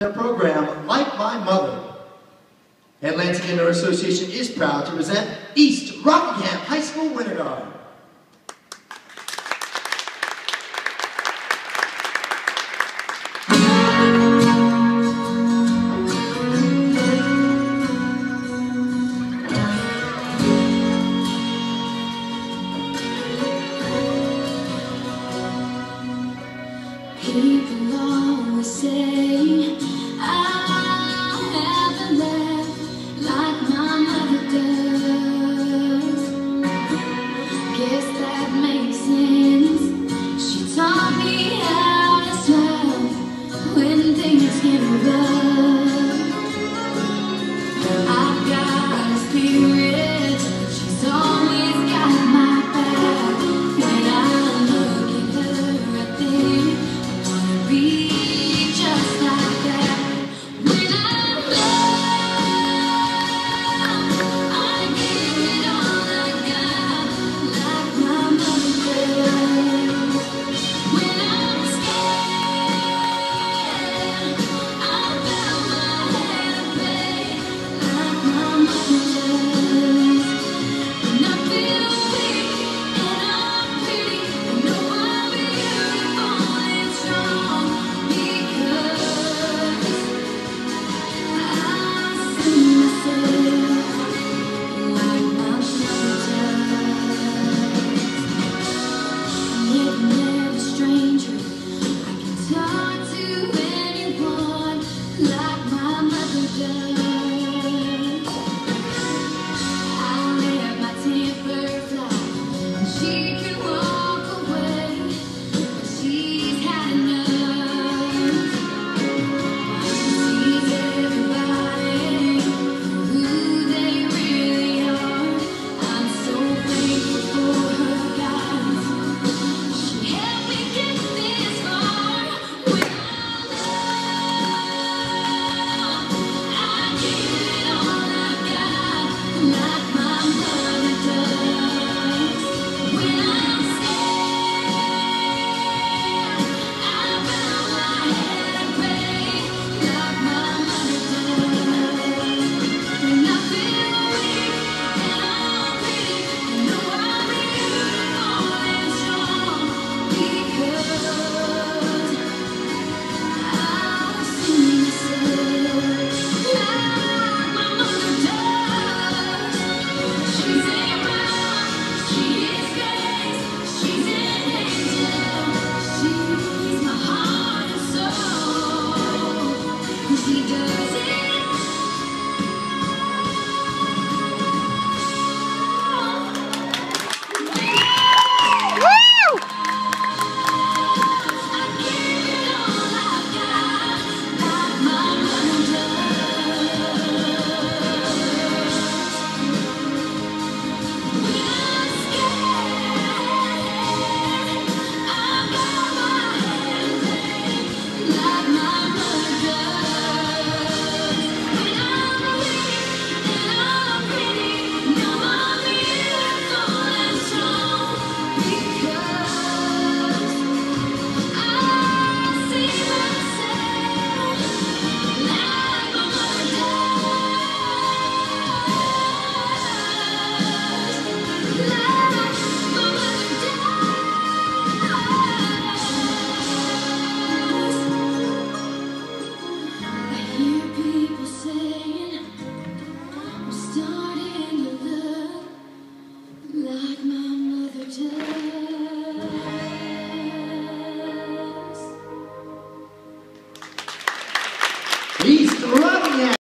their program, like my mother. Atlantic Indoor Association is proud to present East Rockingham High School Winter Guard. People always say she